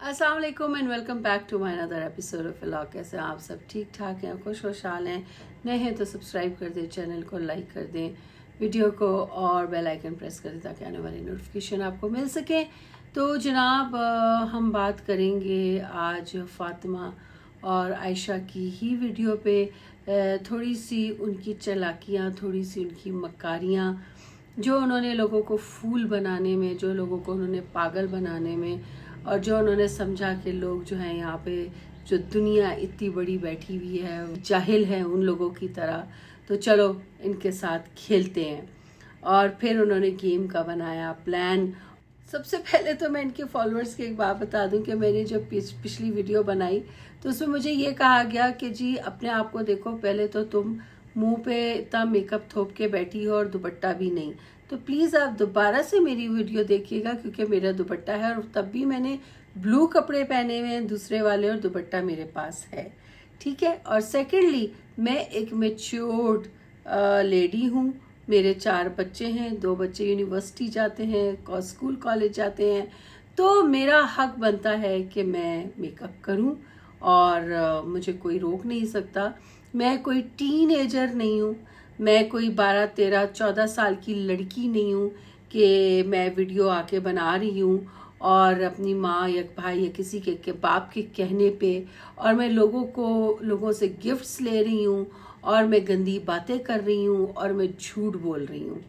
वालेकुम and welcome back to my another episode of vlog कैसे आप सब? ठीक ठाक हैं, खुश खुशहाल हैं। नए हैं तो सब्सक्राइब कर दें चैनल को लाइक कर दें वीडियो को और बेल आइकन प्रेस कर दें ताकि आने वाली नोटिफिकेशन आपको मिल सके। तो जनाब हम बात करेंगे आज फातिमा और आयशा की ही वीडियो पे। थोड़ी सी उनकी चलाकियाँ थोड़ी सी उनकी मकारियाँ जो उन्होंने लोगों को फूल बनाने में, जो लोगों को उन्होंने पागल बनाने में और जो उन्होंने समझा कि लोग जो हैं यहाँ पे, जो दुनिया इतनी बड़ी बैठी हुई है, जाहिल है उन लोगों की तरह तो चलो इनके साथ खेलते हैं। और फिर उन्होंने गेम का बनाया, प्लान। सबसे पहले तो मैं इनके फॉलोअर्स की एक बात बता दूँ कि मैंने जो पिछली वीडियो बनाई तो उसमें मुझे ये कहा गया कि जी, अपने आप को देखो, पहले तो तुम मुँह पे इतना मेकअप थोप के बैठी हो और दुपट्टा भी नहीं। तो प्लीज़ आप दोबारा से मेरी वीडियो देखिएगा क्योंकि मेरा दुपट्टा है और तब भी मैंने ब्लू कपड़े पहने हुए हैं, दूसरे वाले और दुपट्टा मेरे पास है। ठीक है? और सेकेंडली मैं एक मेच्योर्ड लेडी हूँ। मेरे चार बच्चे हैं, दो बच्चे यूनिवर्सिटी जाते हैं स्कूल कॉलेज जाते हैं। तो मेरा हक बनता है कि मैं मेकअप करूँ और मुझे कोई रोक नहीं सकता। मैं कोई टीन एजर नहीं हूँ। मैं कोई बारह तेरह चौदह साल की लड़की नहीं हूँ कि मैं वीडियो आके बना रही हूँ और अपनी माँ या भाई या किसी के, के बाप के कहने पे और मैं लोगों को लोगों से गिफ्ट्स ले रही हूँ और मैं गंदी बातें कर रही हूँ और मैं झूठ बोल रही हूँ।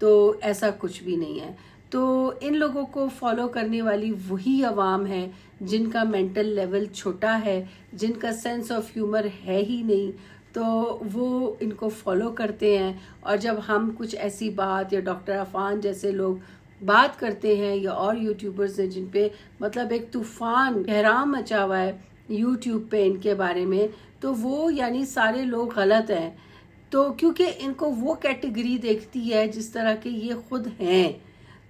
तो ऐसा कुछ भी नहीं है। तो इन लोगों को फॉलो करने वाली वही आवाम है जिनका मेंटल लेवल छोटा है, जिनका सेंस ऑफ़ ह्यूमर है ही नहीं तो वो इनको फॉलो करते हैं। और जब हम कुछ ऐसी बात या डॉक्टर अफान जैसे लोग बात करते हैं या और यूट्यूबर्स हैं जिन पे मतलब एक तूफ़ान गहराम मचा हुआ है यूट्यूब पे इनके बारे में तो वो यानी सारे लोग गलत हैं। तो क्योंकि इनको वो कैटेगरी देखती है जिस तरह के ये खुद हैं।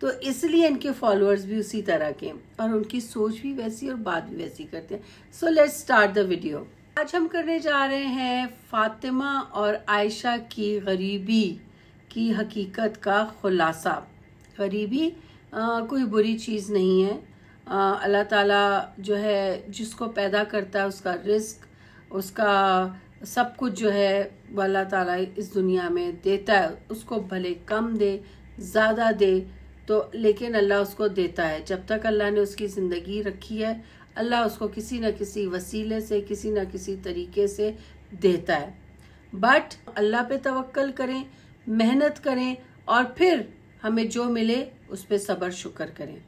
तो इसलिए इनके फॉलोअर्स भी उसी तरह के और उनकी सोच भी वैसी और बात भी वैसी करते हैं। So let's start the video आज हम करने जा रहे हैं फातिमा और आयशा की गरीबी की हकीकत का खुलासा। गरीबी आ, कोई बुरी चीज़ नहीं है। अल्लाह ताला जो है जिसको पैदा करता है उसका रिस्क उसका सब कुछ जो है अल्लाह ताला इस दुनिया में देता है। उसको भले कम दे ज़्यादा दे तो लेकिन अल्लाह उसको देता है। जब तक अल्लाह ने उसकी ज़िंदगी रखी है, अल्लाह उसको किसी न किसी वसीले से, किसी न किसी तरीके से देता है। बट अल्लाह पे तवक्ल करें, मेहनत करें और फिर हमें जो मिले उस पर सब्र, शुक्र करें।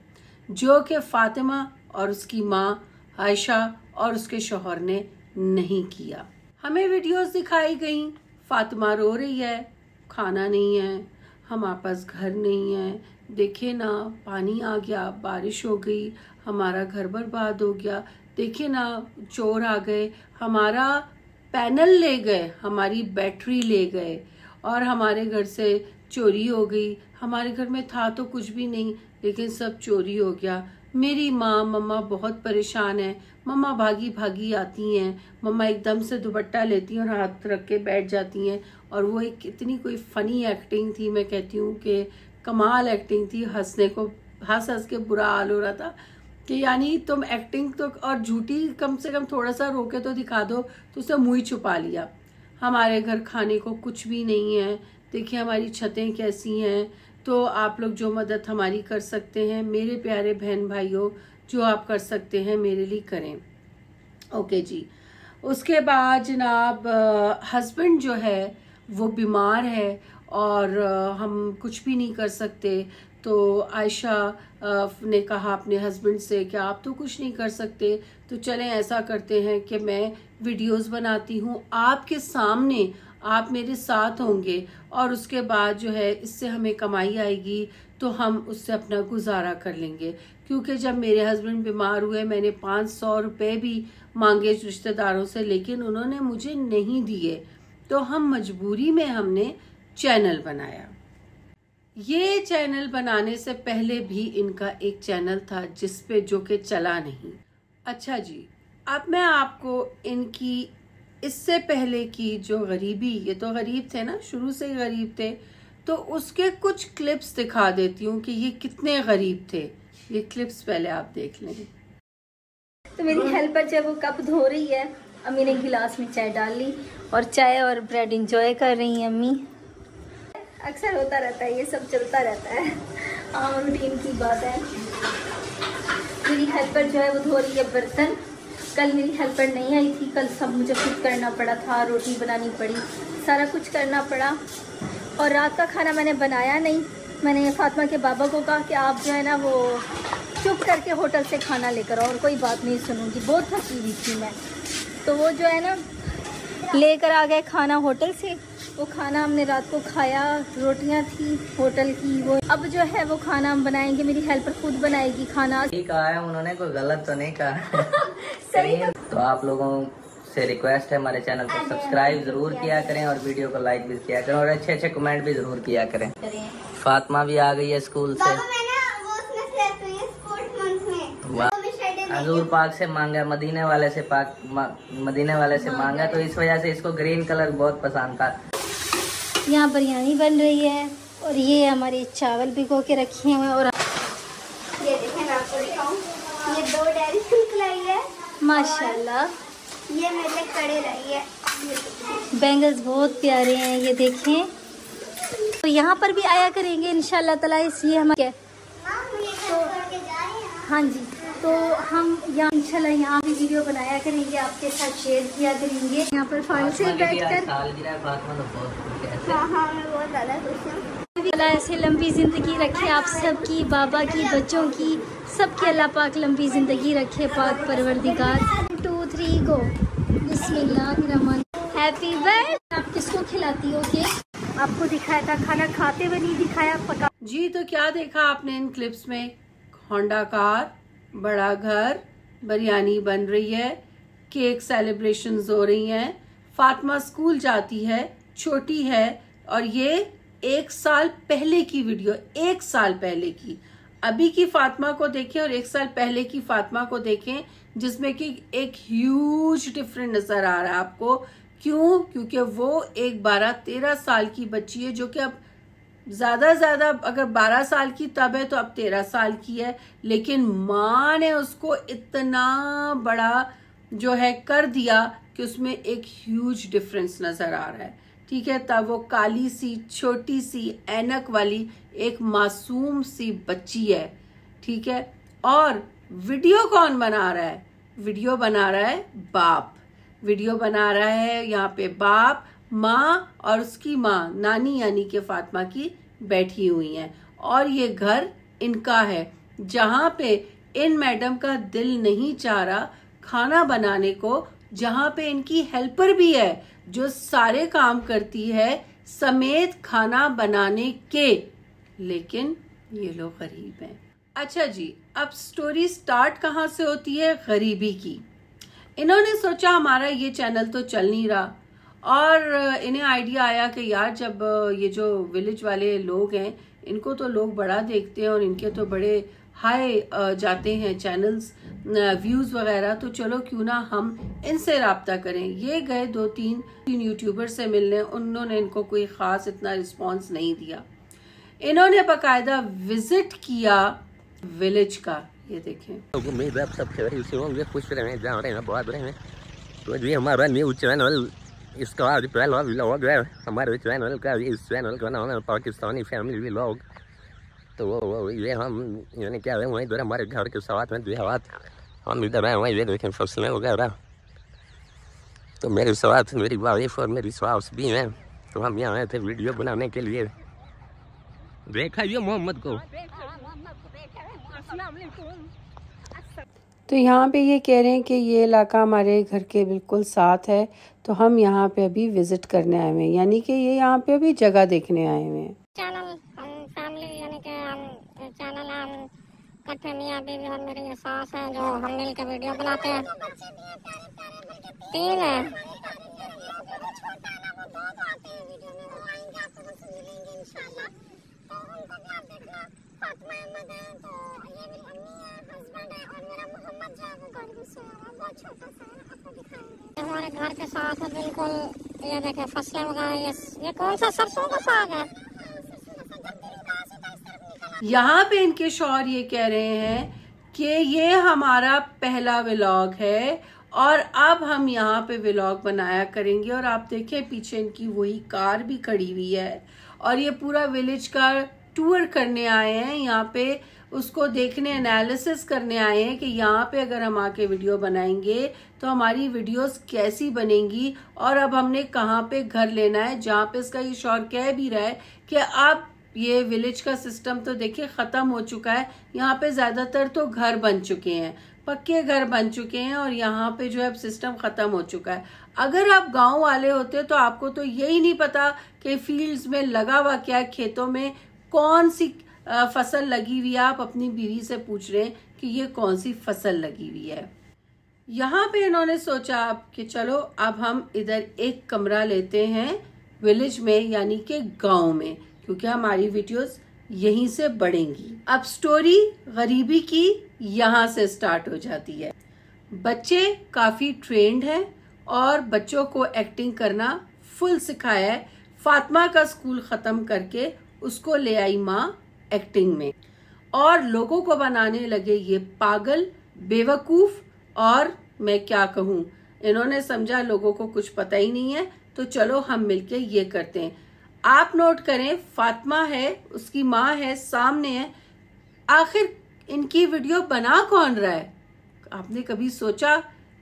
जो कि फातिमा और उसकी माँ, आयशा और उसके शोहर ने नहीं किया। हमें वीडियोस दिखाई गई, फातिमा रो रही है, खाना नहीं है हमारे पास घर नहीं है देखे ना, पानी आ गया, बारिश हो गई, हमारा घर बर्बाद हो गया। देखे ना, चोर आ गए, हमारा पैनल ले गए, हमारी बैटरी ले गए, और हमारे घर से चोरी हो गई। हमारे घर में था तो कुछ भी नहीं, लेकिन सब चोरी हो गया। मेरी माँ, मम्मा बहुत परेशान है। मम्मा भागी भागी आती हैं। मम्मा एकदम से दुपट्टा लेती हैं और हाथ रख के बैठ जाती हैं। और वो एक इतनी कोई फनी एक्टिंग थी, मैं कहती हूँ कि कमाल एक्टिंग थी, हंसने को, हंस हंस के बुरा हाल हो रहा था। कि यानी तुम एक्टिंग तो और झूठी कम से कम थोड़ा सा रोके तो दिखा दो तो उसे मुँह ही छुपा लिया। हमारे घर खाने को कुछ भी नहीं है। देखिए हमारी छतें कैसी हैं। तो आप लोग जो मदद हमारी कर सकते हैं, मेरे प्यारे बहन भाइयों, जो आप कर सकते हैं, मेरे लिए करें। ओके जी। उसके बाद जनाब हस्बैंड जो है, वो बीमार है। और हम कुछ भी नहीं कर सकते। तो आयशा ने कहा अपने हस्बैंड से कि आप तो कुछ नहीं कर सकते। तो चलें, ऐसा करते हैं कि मैं वीडियोस बनाती हूँ आपके सामने। आप मेरे साथ होंगे और उसके बाद जो है, इससे हमें कमाई आएगी तो हम उससे अपना गुजारा कर लेंगे। क्योंकि जब मेरे हस्बैंड बीमार हुए, मैंने पाँच सौ रुपये भी मांगे रिश्तेदारों से, लेकिन उन्होंने मुझे नहीं दिए। तो हम मजबूरी में हमने चैनल बनाया। ये चैनल बनाने से पहले भी इनका एक चैनल था जिसपे जो कि चला नहीं। अच्छा जी, अब मैं आपको इनकी, इससे पहले की जो गरीबी, ये तो गरीब थे ना, शुरू से ही गरीब थे तो उसके कुछ क्लिप्स दिखा देती हूँ कि ये कितने गरीब थे। ये क्लिप्स पहले आप देख लें। तो मेरी हेल्पर जब वो कप धो रही है। अम्मी ने गिलास में चाय डाल ली और चाय और ब्रेड इंजॉय कर रही हैं अम्मी। अक्सर होता रहता है, ये सब चलता रहता है। आम रूटीन की बात है। मेरी हेल्पर जो है, वो धो रही है बर्तन। कल मेरी हेल्पर नहीं आई थी, कल सब मुझे खुद करना पड़ा था, रोटी बनानी पड़ी, सारा कुछ करना पड़ा। और रात का खाना मैंने बनाया नहीं। मैंने फातिमा के बाबा को कहा कि आप जो है ना, वो चुप करके होटल से खाना लेकर और कोई बात नहीं सुनूँगी। बहुत थकी हुई थी मैं। तो वो जो है ना, लेकर आ गए खाना होटल से। वो खाना हमने रात को खाया रोटियाँ थी होटल की वो। अब जो है वो खाना हम बनाएँगे मेरी हेल्पर खुद बनाएगी खाना। ठीक है उन्होंने कोई गलत तो नहीं कहा। सही तो आप लोगों से रिक्वेस्ट है हमारे चैनल को सब्सक्राइब ज़रूर किया करें? और वीडियो को लाइक भी किया करें और अच्छे अच्छे कमेंट भी ज़रूर किया करें। फातिमा भी आ गई है स्कूल से। है हजूर पाक से मांगा मदीने वाले से पाक मा- मदीने वाले से मांगा तो इस वजह से इसको ग्रीन कलर बहुत पसंद था। यहाँ बिरयानी बन रही है और ये हमारे चावल भिगो के रखे हुए हैं और ये देखें मैं आपको दिखाऊँ। ये दो डेयरी मिल्क लाई है माशाल्लाह। ये मेरे कड़े लाई है। बैंगल्स बहुत प्यारे हैं ये देखें। तो यहाँ पर भी आया करेंगे इंशाल्लाह ताला इसलिए हम हाँ जी। तो हम यहाँ इंशाल्लाह यहाँ भी वीडियो बनाया करेंगे आपके साथ शेयर किया करेंगे। यहाँ पर फ़ाइल से फातिमा की भी आज बैठकर सालगिरह है, है ऐसे। मैं बहुत ज़्यादा खुश हूँ। अल्लाह ऐसे लंबी ज़िंदगी रखे आप सबकी बाबा की बच्चों की सबकी अल्लाह पाक लंबी ज़िंदगी रखे पाक परवरदिगार। Two three go happy birthday आप किसको खिलाती हो केक आपको दिखाया था खाना खाते हुए नहीं दिखाया पका जी तो क्या देखा आपने इन क्लिप्स में? होंडा कार बड़ा घर, बिरयानी बन रही है, केक सेलिब्रेशंस हो रही हैं। फातिमा स्कूल जाती है, छोटी है, और ये एक साल पहले की वीडियो एक साल पहले की। अभी की फातिमा को देखें और एक साल पहले की फातिमा को देखें, जिसमें कि एक ह्यूज डिफरेंट नज़र आ रहा है आपको। क्यों? क्योंकि वो एक बारह तेरह साल की बच्ची है, जो कि अब ज़्यादा ज़्यादा अगर 12 साल की तब है तो अब 13 साल की है, लेकिन माँ ने उसको इतना बड़ा जो है कर दिया कि उसमें एक ह्यूज डिफरेंस नज़र आ रहा है। ठीक है, तब वो काली सी, छोटी सी एनक वाली एक मासूम सी बच्ची है। ठीक है, और वीडियो कौन बना रहा है? वीडियो बना रहा है बाप। वीडियो बना रहा है यहाँ पे बाप माँ और उसकी माँ, नानी यानी के फातिमा की बैठी हुई हैं। और ये घर इनका है, जहाँ पे इन मैडम का दिल नहीं चाह रहा खाना बनाने को, जहाँ पे इनकी हेल्पर भी है, जो सारे काम करती है, समेत खाना बनाने के। लेकिन ये लोग गरीब हैं। अच्छा जी, अब स्टोरी स्टार्ट कहाँ से होती है? गरीबी की। इन्होंने सोचा हमारा ये चैनल तो चल नहीं रहा। और इन्हें आइडिया आया कि यार जब ये जो विलेज वाले लोग हैं, इनको तो लोग बड़ा देखते हैं और इनके तो बड़े हाई जाते हैं चैनल्स व्यूज़ वगैरह तो चलो क्यों ना हम इनसे रबता करें। ये गए दो तीन तीन यूट्यूबर से मिलने, उन्होंने इनको कोई खास इतना रिस्पांस नहीं दिया। इन्होंने बाकायदा विज़िट किया विलेज का, ये देखें। तो इसका आज पहला व्लॉग है हमारे चैनल का इस चैनल का नाम है पाकिस्तानी फैमिली व्लॉग तो वो वो ये हम यानी क्या है वहीं इधर हमारे घर के साथ में देहात हम इधर हैं वहीं देखें फ़सलें वगैरह तो मेरे साथ मेरी वाइफ और मेरी सास भी हैं तो हम यहाँ आए थे वीडियो बनाने के लिए देखा ये मोहम्मद को तो यहाँ पे ये कह रहे हैं कि ये इलाका हमारे घर के बिल्कुल साथ है तो हम यहाँ पे अभी विज़िट करने आए हुए हैं। यानी कि ये यहाँ पे अभी जगह देखने आए हुए हैं। चैनल हम फैमिली यानी कि हम चैनल हम इकट्ठे मियाँ बीवी और मेरी सास है जो हम मिल वीडियो बनाते हैं। तीन है। हमारे घर के साथ है, बिल्कुल, ये फ़सलें ये ये कौन सा सरसों का साग है? यहाँ पे इनके शौहर ये कह रहे हैं कि ये हमारा पहला व्लॉग है और अब हम यहाँ पे व्लॉग बनाया करेंगे और आप देखें, पीछे इनकी वही कार भी खड़ी हुई है और ये पूरा विलेज का टूर करने आए हैं, यहाँ पे उसको देखने एनालिसिस करने आए हैं कि यहाँ पे अगर हम आके वीडियो बनाएँगे तो हमारी वीडियोस कैसी बनेंगी और अब हमने कहाँ पे घर लेना है, जहाँ पे इसका ये शौर कह भी रहा है कि अब ये विलेज का सिस्टम तो देखिए खत्म हो चुका है, यहाँ पे ज़्यादातर तो घर बन चुके हैं, पक्के घर बन चुके हैं और यहाँ पे जो है सिस्टम खत्म हो चुका है। अगर आप गाँव वाले होते तो आपको तो यही नहीं पता कि फील्ड्स में लगा हुआ क्या है, खेतों में कौन सी फ़सल लगी हुई है? आप अपनी बीवी से पूछ रहे हैं कि ये कौन सी फ़सल लगी हुई है। यहाँ पे इन्होंने सोचा कि चलो, अब हम इधर एक कमरा लेते हैं विलेज में, यानी कि गाँव में, क्योंकि हमारी वीडियोस यहीं से बढ़ेंगी। अब स्टोरी गरीबी की यहाँ से स्टार्ट हो जाती है। बच्चे काफ़ी ट्रेंड हैं और बच्चों को एक्टिंग करना फुल सिखाया है। फातिमा का स्कूल खत्म करके उसको ले आई माँ एक्टिंग में। और लोगों को बनाने लगे ये पागल, बेवकूफ़ और मैं क्या कहूँ? इन्होंने समझा लोगों को कुछ पता ही नहीं है तो चलो हम मिलके ये करते हैं। आप नोट करें, फातिमा है, उसकी माँ है, सामने है। आखिर इनकी वीडियो बना कौन रहा है? आपने कभी सोचा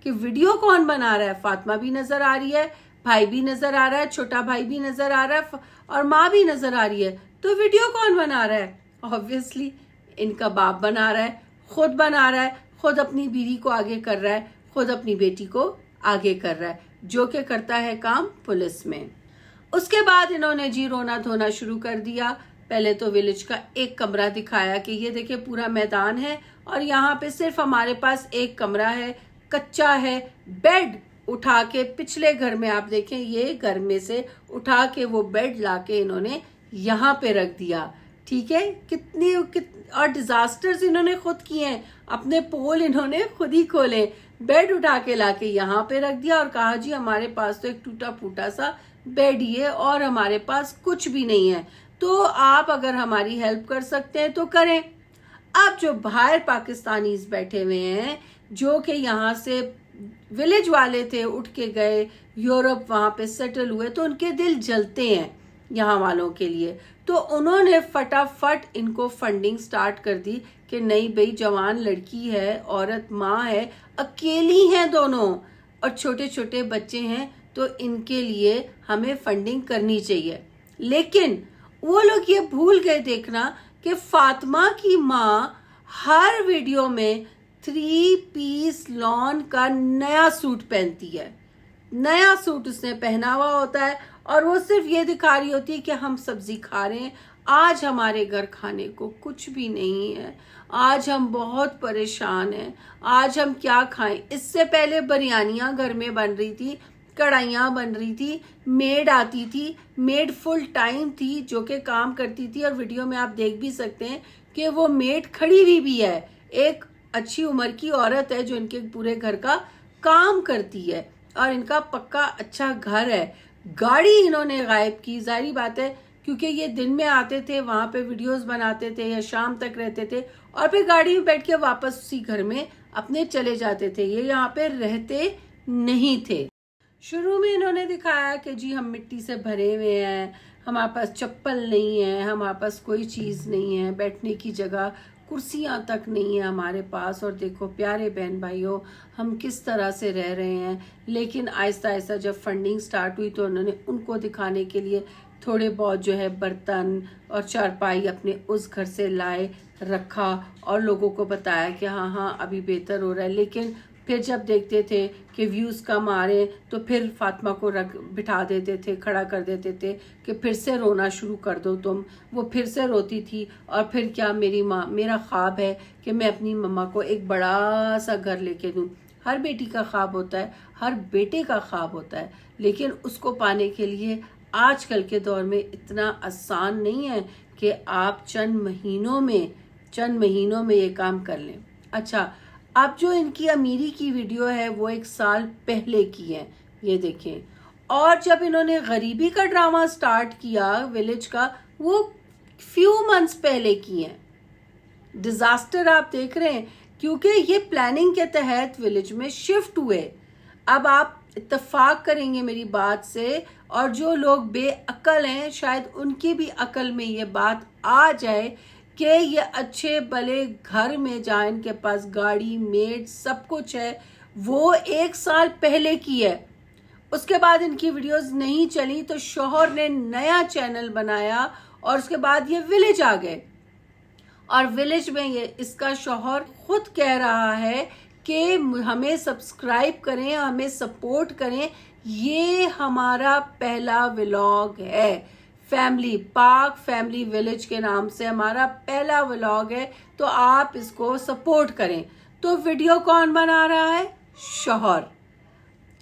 कि वीडियो कौन बना रहा है? फातिमा भी नज़र आ रही है, भाई भी नज़र आ रहा है, छोटा भाई भी नज़र आ रहा है, और माँ भी नज़र आ रही है। तो वीडियो कौन बना रहा है? ऑब्वियसली इनका बाप बना रहा है, खुद बना रहा है, खुद अपनी बीवी को आगे कर रहा है, खुद अपनी बेटी को आगे कर रहा है, जो कि करता है काम पुलिस में उसके बाद इन्होंने जी रोना धोना शुरू कर दिया। पहले तो विलेज का एक कमरा दिखाया कि ये देखिए पूरा मैदान है और यहाँ पे सिर्फ़ हमारे पास एक कमरा है, कच्चा है बेड उठा के पिछले घर में आप देखें, ये घर में से उठा के वो बेड लाके इन्होंने यहाँ पे रख दिया। ठीक है? कितनी कित, और डिजास्टर्स इन्होंने खुद किए हैं। अपने पोल इन्होंने खुद ही खोले। बेड उठा के लाके यहाँ पे रख दिया और कहा जी हमारे पास तो एक टूटा फूटा सा बेड ही है और हमारे पास कुछ भी नहीं है। तो आप अगर हमारी हेल्प कर सकते हैं तो करें। अब जो बाहर पाकिस्तानी बैठे हुए हैं जो कि यहाँ से विलेज वाले थे उठ के गए यूरोप वहाँ पे सेटल हुए तो उनके दिल जलते हैं। यहाँ वालों के लिए। तो उन्होंने फटाफट इनको फंडिंग स्टार्ट कर दी कि नहीं भाई, जवान लड़की है, औरत, माँ है, अकेली हैं दोनों और छोटे छोटे बच्चे हैं तो इनके लिए हमें फंडिंग करनी चाहिए। लेकिन वो लोग ये भूल गए देखना कि फातिमा की माँ हर वीडियो में थ्री पीस लॉन का नया सूट पहनती है। नया सूट उसने पहना हुआ होता है और वो सिर्फ़ ये दिखा रही होती है कि हम सब्ज़ी खा रहे हैं। आज हमारे घर खाने को कुछ भी नहीं है। आज हम बहुत परेशान हैं। आज हम क्या खाएँ? इससे पहले बिरयानियाँ घर में बन रही थी, कढ़ाइयाँ बन रही थी, मेड आती थी, मेड फुल टाइम थी, जो कि काम करती थी। और वीडियो में आप देख भी सकते हैं कि वो मेड खड़ी हुई भी है। एक अच्छी उम्र की औरत है जो इनके पूरे घर का काम करती है। और इनका पक्का अच्छा घर है। गाड़ी इन्होंने गायब की जारी बात है, क्योंकि ये दिन में आते थे, वहाँ पे वीडियोस बनाते थे या शाम तक रहते थे, और फिर गाड़ी में बैठ के वापस उसी घर में अपने चले जाते थे। ये यहाँ पे रहते नहीं थे। शुरू में इन्होंने दिखाया कि जी, हम मिट्टी से भरे हुए हैं, हमारे पास चप्पल नहीं है, हमारे पास कोई चीज़ नहीं है, बैठने की जगह कुर्सियाँ तक नहीं है हमारे पास। और देखो, प्यारे बहन भाइयों, हम किस तरह से रह रहे हैं। लेकिन आहिस्ता आहिस्ता जब फंडिंग स्टार्ट हुई तो उन्होंने उनको दिखाने के लिए थोड़े बहुत जो है बर्तन और चारपाई अपने उस घर से लाए, रखा और लोगों को बताया कि हाँ हाँ अभी बेहतर हो रहा है। लेकिन फिर जब देखते थे कि व्यूज़ कम आ रहे तो फिर फातिमा को रख बिठा देते थे, खड़ा कर देते थे कि फिर से रोना शुरू कर दो तुम। वो फिर से रोती थी और फिर क्या मेरी माँ, मेरा ख्वाब है कि मैं अपनी मम्मा को एक बड़ा सा घर लेके दूँ। हर बेटी का ख्वाब होता है, हर बेटे का ख्वाब होता है, लेकिन उसको पाने के लिए आजकल के दौर में इतना आसान नहीं है कि आप चंद महीनों में, चंद महीनों में ये काम कर लें। अच्छा अब जो इनकी अमीरी की वीडियो है, वो एक साल पहले की है, ये देखें। और जब इन्होंने गरीबी का ड्रामा स्टार्ट किया विलेज का, वो फ्यू मंथ्स पहले की है। डिजास्टर आप देख रहे हैं, क्योंकि ये प्लानिंग के तहत विलेज में शिफ्ट हुए। अब आप इतफाक करेंगे मेरी बात से, और जो लोग बेअकल हैं, शायद उनकी भी अकल में ये बात आ जाए कि ये अच्छे भले घर में जहाँ इनके पास गाड़ी मेड सब कुछ है, वो एक साल पहले की है। उसके बाद इनकी वीडियोस नहीं चली तो शोहर ने नया चैनल बनाया और उसके बाद ये विलेज आ गए। और विलेज में ये, इसका शोहर खुद कह रहा है कि हमें सब्सक्राइब करें, हमें सपोर्ट करें, ये हमारा पहला व्लॉग है। फैमिली, पार्क फैमिली विलेज के नाम से हमारा पहला व्लॉग है तो आप इसको सपोर्ट करें। तो वीडियो कौन बना रहा है? शोहर।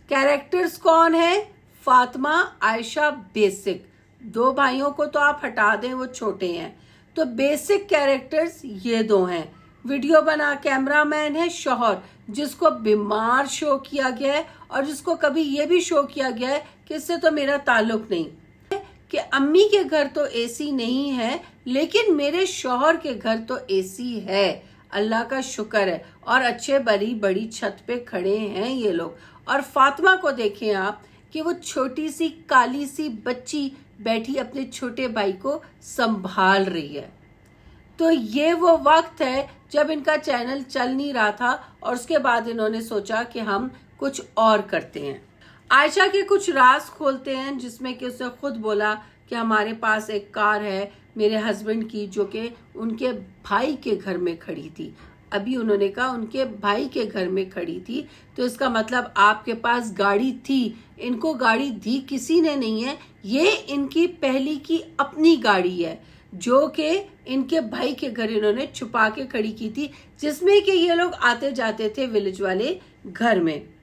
कैरेक्टर्स कौन है? फातिमा, आयशा, बेसिक। दो भाइयों को तो आप हटा दें, वो छोटे हैं। तो बेसिक कैरेक्टर्स ये दो हैं। वीडियो बना कैमरामैन है शोहर, जिसको बीमार शो किया गया है और जिसको कभी ये भी शो किया गया है कि इससे तो मेरा ताल्लुक नहीं। कि अम्मी के घर तो एसी नहीं है, लेकिन मेरे शोहर के घर तो एसी है। अल्लाह का शुक्र है। और अच्छे बड़ी बड़ी छत पे खड़े हैं ये लोग। और फातिमा को देखें आप कि वो छोटी सी, काली सी बच्ची बैठी अपने छोटे भाई को संभाल रही है। तो ये वो वक्त है जब इनका चैनल चल नहीं रहा था और उसके बाद इन्होंने सोचा कि हम कुछ और करते हैं। आयशा के कुछ राज खोलते हैं, जिसमें कि उसने खुद बोला कि हमारे पास एक कार है मेरे हस्बैंड की, जो कि उनके भाई के घर में खड़ी थी। अभी उन्होंने कहा, उनके भाई के घर में खड़ी थी। तो इसका मतलब आपके पास गाड़ी थी। इनको गाड़ी दी किसी ने नहीं है। ये इनकी पहली की अपनी गाड़ी है, जो कि इनके भाई के घर इन्होंने छुपा के खड़ी की थी, जिसमें कि ये लोग आते जाते थे विलेज वाले घर में।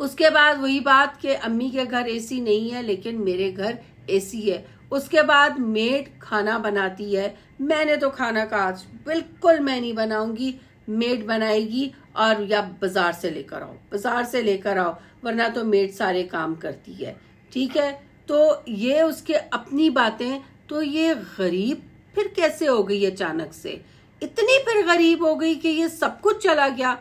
उसके बाद वही बात कि अम्मी के घर एसी नहीं है, लेकिन मेरे घर एसी है। उसके बाद मेड खाना बनाती है। मैंने तो खाना का आज बिल्कुल मैं नहीं बनाऊँगी। मेड बनाएगी और या बाज़ार से लेकर आओ। बाज़ार से लेकर आओ, वरना तो मेड सारे काम करती है। ठीक है? तो ये उसके अपनी बातें। तो ये गरीब फिर कैसे हो गई अचानक से? इतनी फिर गरीब हो गई कि ये सब कुछ चला गया।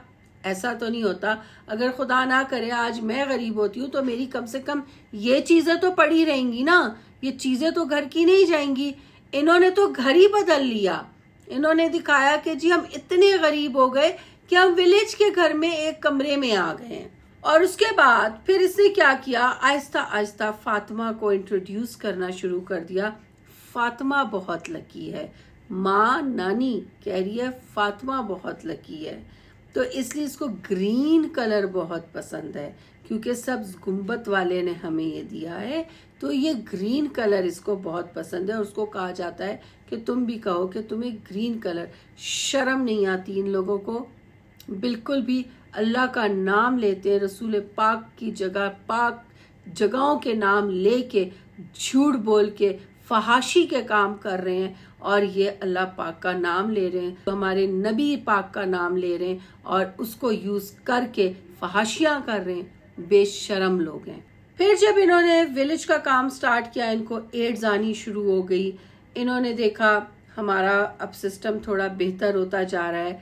ऐसा तो नहीं होता। अगर खुदा ना करे, आज मैं गरीब होती हूँ तो मेरी कम से कम ये चीज़ें तो पड़ी रहेंगी ना। ये चीज़ें तो घर की नहीं जाएँगी। इन्होंने तो घर ही बदल लिया। इन्होंने दिखाया कि जी, हम इतने गरीब हो गए कि हम विलेज के घर में एक कमरे में आ गए हैं। और उसके बाद फिर इसने क्या किया? आहिस्ता आहिस्ता फातिमा को इंट्रोड्यूस करना शुरू कर दिया। फातिमा बहुत लकी है। माँ, नानी कह रही है, फातिमा बहुत लकी है। तो इसलिए इसको ग्रीन कलर बहुत पसंद है, क्योंकि सब्ज गुम्बत वाले ने हमें ये दिया है। तो ये ग्रीन कलर इसको बहुत पसंद है, और उसको कहा जाता है कि तुम भी कहो कि तुम्हें ग्रीन कलर शर्म नहीं आती इन लोगों को। बिल्कुल भी अल्लाह का नाम लेते हैं रसूल पाक की जगह, पाक जगहों के नाम लेके, झूठ बोल के, फहाशी के काम कर रहे हैं। और ये अल्लाह पाक का नाम ले रहे हैं। तो हमारे नबी पाक का नाम ले रहे हैं और उसको यूज़ करके फहाशियाँ कर रहे हैं। बेशरम लोग हैं। फिर जब इन्होंने विलेज का काम स्टार्ट किया, इनको एड्स आनी शुरू हो गई। इन्होंने देखा, हमारा अब सिस्टम थोड़ा बेहतर होता जा रहा है।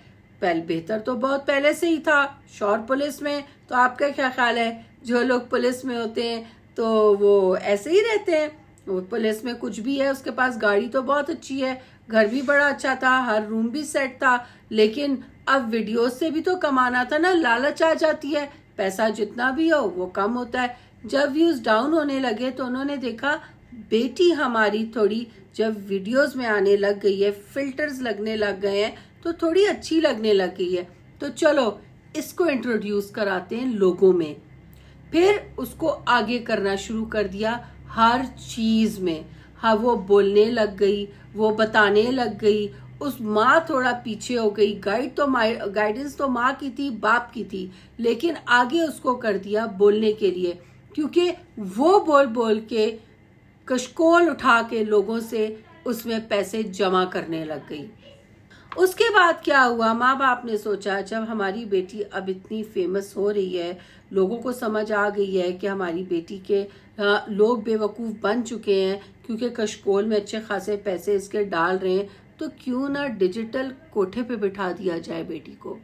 पहले बेहतर तो बहुत पहले से ही था। शोर पुलिस में तो आपका क्या ख्याल है? जो लोग पुलिस में होते हैं तो वो ऐसे ही रहते हैं। वो पुलिस में कुछ भी है, उसके पास गाड़ी तो बहुत अच्छी है, घर भी बड़ा अच्छा था, हर रूम भी सेट था, लेकिन अब वीडियो से भी तो कमाना था ना, लालच आ जाती है। पैसा जितना भी हो, वो कम होता है। जब व्यूज़ डाउन होने लगे तो उन्होंने देखा, बेटी हमारी थोड़ी, जब वीडियोस में आने लग गई है, फिल्टर्स लगने लग गए हैं तो थोड़ी अच्छी लगने लग गई है। तो चलो, इसको इंट्रोड्यूस कराते हैं लोगों में। फिर उसको आगे करना शुरू कर दिया। हर चीज़ में। हाँ वो बोलने लग गई, वो बताने लग गई, उस माँ थोड़ा पीछे हो गई। गाइड तो गाइडेंस तो माँ की थी, बाप की थी, लेकिन आगे उसको कर दिया बोलने के लिए। क्योंकि वो बोल बोल के कशकोल उठा के लोगों से उसमें पैसे जमा करने लग गई। उसके बाद क्या हुआ? माँ बाप ने सोचा, जब हमारी बेटी अब इतनी फ़ेमस हो रही है, लोगों को समझ आ गई है कि हमारी बेटी के लोग बेवकूफ़ बन चुके हैं क्योंकि कशकोल में अच्छे खासे पैसे इसके डाल रहे हैं। तो क्यों ना डिजिटल कोठे पे बिठा दिया जाए बेटी को?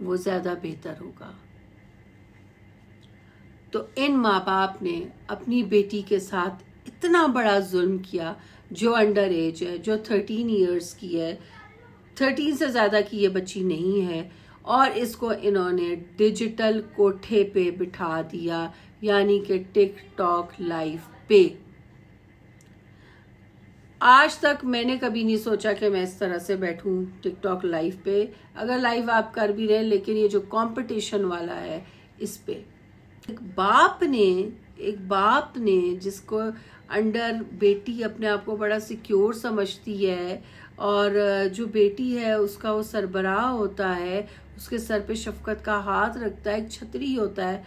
वो ज़्यादा बेहतर होगा। तो इन माँ बाप ने अपनी बेटी के साथ इतना बड़ा जुल्म किया, जो अंडर एज है, जो थर्टीन ईयर्स की है। थर्टीन से ज़्यादा की ये बच्ची नहीं है। और इसको इन्होंने डिजिटल कोठे पे बिठा दिया। यानी कि टिकटॉक लाइव पे। आज तक मैंने कभी नहीं सोचा कि मैं इस तरह से बैठूं टिकटॉक लाइव पे। अगर लाइव आप कर भी रहे लेकिन ये जो कंपटीशन वाला है इस पे। एक बाप ने, एक बाप ने जिसको अंडर बेटी अपने आप को बड़ा सिक्योर समझती है, और जो बेटी है, उसका वो सरबराह होता है, उसके सर पे शफकत का हाथ रखता है, एक छतरी होता है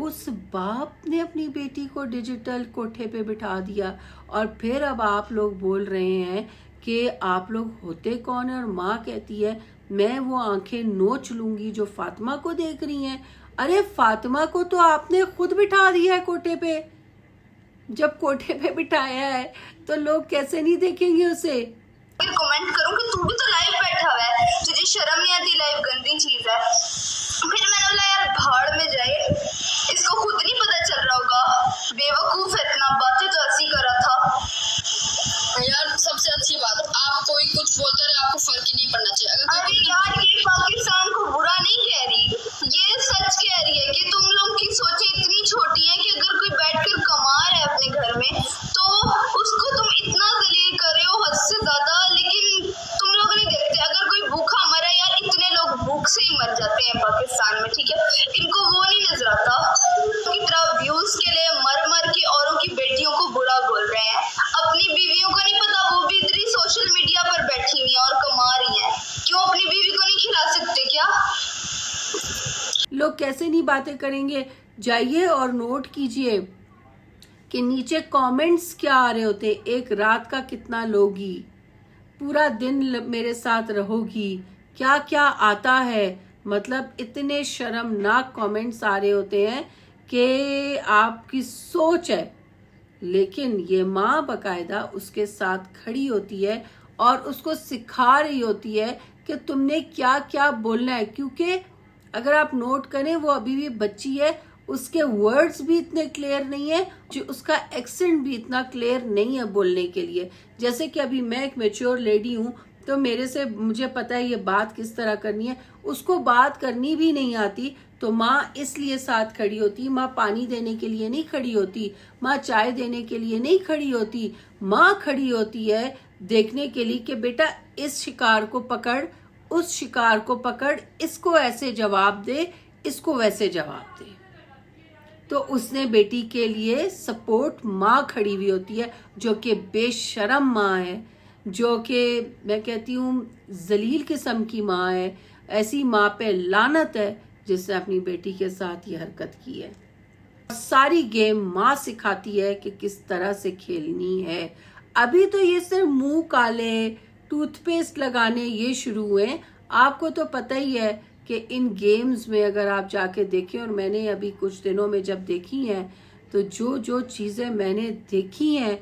उस बाप ने अपनी बेटी को डिजिटल कोठे पे बिठा दिया और फिर अब आप लोग बोल रहे हैं कि आप लोग होते कौन है और माँ कहती है, मैं वो आँखें नोच लूँगी जो फातिमा को देख रही हैं। अरे फातिमा को तो आपने खुद बिठा दिया है कोठे पे। जब कोठे पे बिठाया है तो लोग कैसे नहीं देखेंगे उसे? कमेंट करूँ कि तू भी तो लाइव बैठा हुआ है। तुझे शर्म नहीं आती लाइव गंदी चीज़ है। फिर मैंने बोला, यार, भाड़ में जाए इसको खुद नहीं पता चल रहा होगा। बेवकूफ़ है इतना बातें तो ऐसी करा था। यार सबसे अच्छी बात आप कोई कुछ बोलते रहे आपको फ़र्क ही नहीं पड़ना चाहिए। अगर अरे यार ये पाकिस्तान को बुरा नहीं कह रही? ये सच कह रही है कि तुम लोग की सोचें इतनी छोटी है कि अगर कोई बैठकर कमा रहा है अपने घर में कैसे नहीं बातें करेंगे? जाइए और नोट कीजिए कि नीचे कमेंट्स क्या आ रहे होते एक रात का कितना लोगी? पूरा दिन मेरे साथ रहोगी। क्या क्या आता है? मतलब इतने शर्मनाक कमेंट्स आ रहे होते हैं कि आपकी सोच है। लेकिन ये माँ बकायदा उसके साथ खड़ी होती है और उसको सिखा रही होती है कि तुमने क्या क्या बोलना है। क्योंकि अगर आप नोट करें, वो अभी भी बच्ची है, उसके वर्ड्स भी इतने क्लियर नहीं है, जो उसका एक्सेंट भी इतना क्लियर नहीं है बोलने के लिए। जैसे कि अभी मैं एक मेच्योर लेडी हूँ तो मेरे से मुझे पता है ये बात किस तरह करनी है। उसको बात करनी भी नहीं आती तो माँ इसलिए साथ खड़ी होती, माँ पानी देने के लिए नहीं खड़ी होती, माँ चाय देने के लिए नहीं खड़ी होती। माँ खड़ी होती है देखने के लिए कि बेटा इस शिकार को पकड़ उस शिकार को पकड़, इसको ऐसे जवाब दे, इसको वैसे जवाब दे। तो उसने बेटी के लिए सपोर्ट माँ खड़ी हुई होती है, जो कि बेशरम माँ है, जो कि मैं कहती हूँ जलील किस्म की माँ है, ऐसी माँ पे लानत है, जिसने अपनी बेटी के साथ ये हरकत की है। सारी गेम माँ सिखाती है कि किस तरह से खेलनी है। अभी तो ये सिर्फ़ मुँह काले टूथपेस्ट लगाने ये शुरू हुए आपको तो पता ही है कि इन गेम्स में अगर आप जाके देखें, और मैंने अभी कुछ दिनों में जब देखी हैं तो जो जो चीज़ें मैंने देखी हैं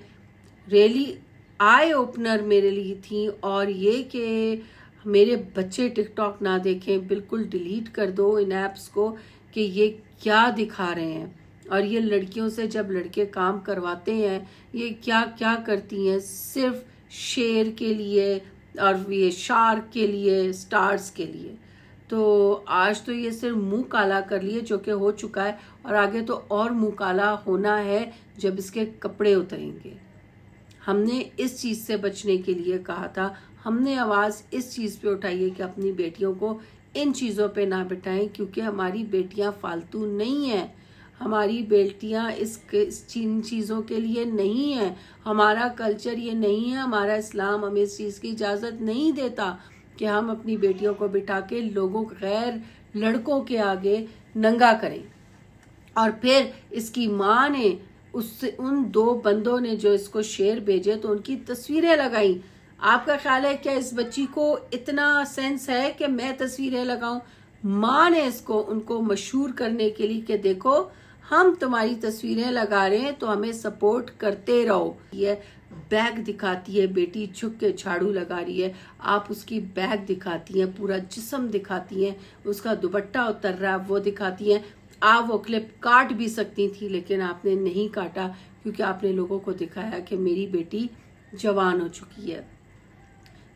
रियली आई ओपनर मेरे लिए थी, और ये कि मेरे बच्चे टिकटॉक ना देखें, बिल्कुल डिलीट कर दो इन ऐप्स को, कि ये क्या दिखा रहे हैं। और ये लड़कियों से जब लड़के काम करवाते हैं, ये क्या क्या करती हैं, सिर्फ़ शेर के लिए और ये शार्क के लिए, स्टार्स के लिए। तो आज तो ये सिर्फ़ मुँह काला कर लिए, जो कि हो चुका है, और आगे तो और मुँह काला होना है जब इसके कपड़े उतरेंगे। हमने इस चीज़ से बचने के लिए कहा था, हमने आवाज़ इस चीज़ पे उठाई है कि अपनी बेटियों को इन चीज़ों पे ना बिठाएँ, क्योंकि हमारी बेटियाँ फालतू नहीं हैं। हमारी बेटियाँ इस इन चीज़ों के लिए नहीं है। हमारा कल्चर ये नहीं है, हमारा इस्लाम हमें इस चीज़ की इजाज़त नहीं देता कि हम अपनी बेटियों को बिठा के लोगों गैर लड़कों के आगे नंगा करें। और फिर इसकी माँ ने, उससे, उन दो बंदों ने जो इसको शेर भेजे तो उनकी तस्वीरें लगाई। आपका ख्याल है क्या इस बच्ची को इतना सेंस है कि मैं तस्वीरें लगाऊँ? माँ ने इसको, उनको मशहूर करने के लिए कि देखो हम तुम्हारी तस्वीरें लगा रहे हैं तो हमें सपोर्ट करते रहो। ये बैग दिखाती है, बेटी झुक के झाड़ू लगा रही है। आप उसकी बैग दिखाती हैं, पूरा जिस्म दिखाती हैं, उसका दुपट्टा उतर रहा है, वो दिखाती हैं। आप वो क्लिप काट भी सकती थी, लेकिन आपने नहीं काटा, क्योंकि आपने लोगों को दिखाया कि मेरी बेटी जवान हो चुकी है।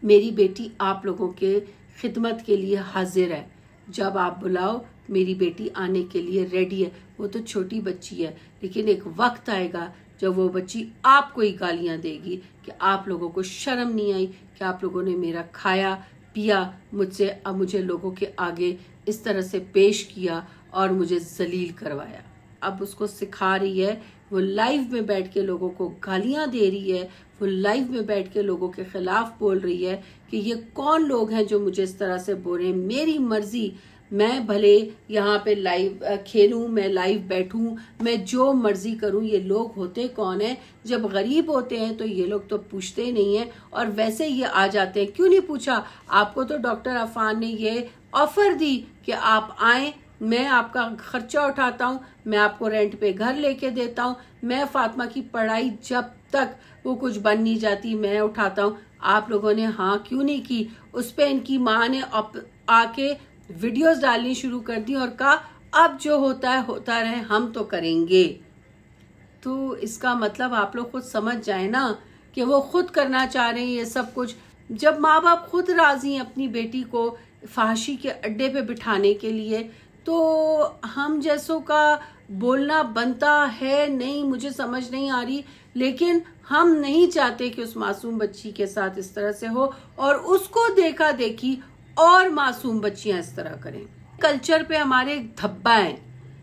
मेरी बेटी आप लोगों के खिदमत के लिए हाजिर है। जब आप बुलाओ, मेरी बेटी आने के लिए रेडी है। वो तो छोटी बच्ची है, लेकिन एक वक्त आएगा जब वो बच्ची आपको ही गालियाँ देगी कि आप लोगों को शर्म नहीं आई, कि आप लोगों ने मेरा खाया, पिया, मुझसे, अब मुझे लोगों के आगे इस तरह से पेश किया और मुझे जलील करवाया। अब उसको सिखा रही है, वो लाइव में बैठ के लोगों को गालियाँ दे रही है, वो लाइव में बैठ के लोगों के खिलाफ बोल रही है कि ये कौन लोग हैं जो मुझे इस तरह से बोल रहे हैं मेरी मर्ज़ी मैं भले यहाँ पे लाइव खेलूं, मैं लाइव बैठूं, मैं जो मर्ज़ी करूँ, ये लोग होते कौन है? जब गरीब होते हैं तो ये लोग तो पूछते नहीं है। और वैसे ये आ जाते हैं। क्यों नहीं पूछा? आपको तो डॉक्टर अफान ने ये ऑफ़र दी कि आप आए, मैं आपका खर्चा उठाता हूँ, मैं आपको रेंट पे घर लेके देता हूँ। मैं फातिमा की पढ़ाई जब तक वो कुछ बन नहीं जाती, मैं उठाता हूँ। आप लोगों ने हाँ क्यों नहीं की? उस पर इनकी माँ ने आके वीडियोस डालनी शुरू कर दी और कहा, अब जो होता है, होता रहे, हम तो करेंगे. तो इसका मतलब आप लोग खुद समझ जाए ना कि वो खुद करना चाह रहे हैं ये सब कुछ। जब माँ बाप खुद राज़ी हैं अपनी बेटी को फाशी के अड्डे पे बिठाने के लिए तो हम जैसों का बोलना बनता है, नहीं, मुझे समझ नहीं आ रही। लेकिन हम नहीं चाहते कि उस मासूम बच्ची के साथ इस तरह से हो। और उसको देखा देखी और मासूम बच्चियाँ इस तरह करें। कल्चर पे हमारे एक धब्बा है।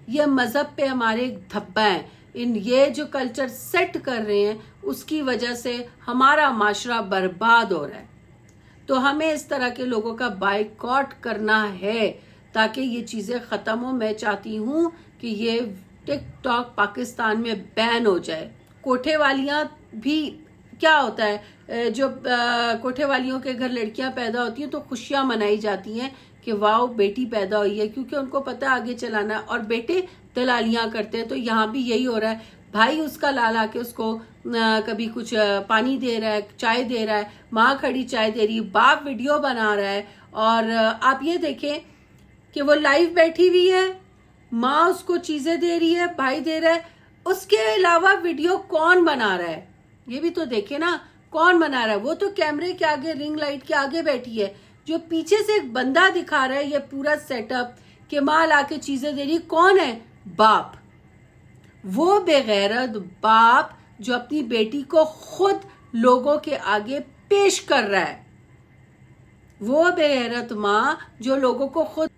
ये मज़हब पे हमारे एक धब्बा है। इन ये जो कल्चर सेट कर रहे हैं, उसकी वजह से हमारा माशरा बर्बाद हो रहा है। तो हमें इस तरह के लोगों का बाइकआउट करना है, ताकि ये चीज़ें खत्म हो। मैं चाहती हूँ कि ये टिकटॉक पाकिस्तान में बैन हो जाए। कोठे वालियाँ भी क्या होता है जो कोठे वालियों के घर लड़कियाँ पैदा होती हैं तो खुशियाँ मनाई जाती हैं कि वाह बेटी पैदा हुई है, क्योंकि उनको पता आगे चलाना और बेटे दलालियाँ करते हैं तो यहाँ भी यही हो रहा है। भाई उसका लाल आके उसको कभी कुछ पानी दे रहा है, चाय दे रहा है, माँ खड़ी चाय दे रही है, बाप वीडियो बना रहा है। और आप ये देखें कि वो लाइव बैठी हुई है, माँ उसको चीज़ें दे रही है, भाई दे रहा है, उसके अलावा वीडियो कौन बना रहा है? ये भी तो देखे ना, कौन बना रहा है? वो तो कैमरे के आगे, रिंग लाइट के आगे बैठी है, जो पीछे से एक बंदा दिखा रहा है, ये पूरा सेटअप के माल आके चीज़ें दे रही कौन है? बाप। वो बेगैरत बाप जो अपनी बेटी को खुद लोगों के आगे पेश कर रहा है। वो बेगैरत माँ जो लोगों को खुद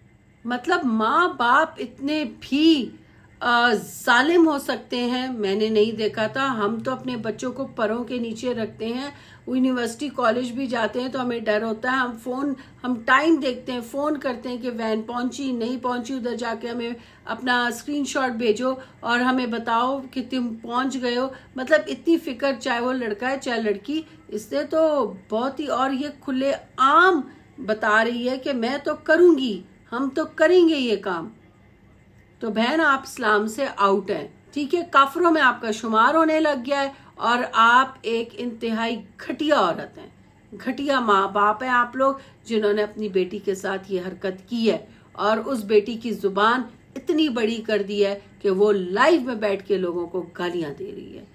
मतलब माँ बाप इतने भी जालिम हो सकते हैं, मैंने नहीं देखा था। हम तो अपने बच्चों को परों के नीचे रखते हैं। यूनिवर्सिटी कॉलेज भी जाते हैं तो हमें डर होता है। हम फ़ोन हम टाइम देखते हैं फ़ोन करते हैं कि वैन पहुँची, नहीं पहुँची, उधर जाके हमें अपना स्क्रीनशॉट भेजो और हमें बताओ कि तुम पहुँच गए हो। मतलब इतनी फ़िक्र, चाहे वो लड़का है, चाहे लड़की, इससे तो बहुत ही और ये खुले आम बता रही है कि मैं तो करूँगी, हम तो करेंगे ये काम। तो बहन, आप इस्लाम से आउट हैं। ठीक है? काफरों में आपका शुमार होने लग गया है और आप एक इंतहाई घटिया औरत हैं। घटिया माँ बाप हैं आप लोग, जिन्होंने अपनी बेटी के साथ ये हरकत की है। और उस बेटी की ज़ुबान इतनी बड़ी कर दी है कि वो लाइव में बैठ के लोगों को गालियाँ दे रही है।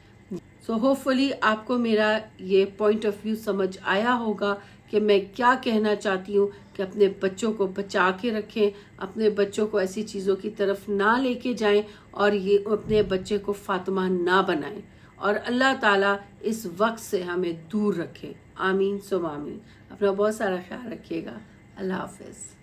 सो so होपफुली आपको मेरा ये पॉइंट ऑफ़ व्यू समझ आया होगा कि मैं क्या कहना चाहती हूँ। कि अपने बच्चों को बचा के रखें, अपने बच्चों को ऐसी चीज़ों की तरफ़ ना लेके जाएँ और ये अपने बच्चे को फातिमा ना बनाएँ। और अल्लाह ताला इस वक्त से हमें दूर रखें। आमीन सुम आमीन। अपना बहुत सारा ख्याल रखिएगा। अल्लाह हाफिज़।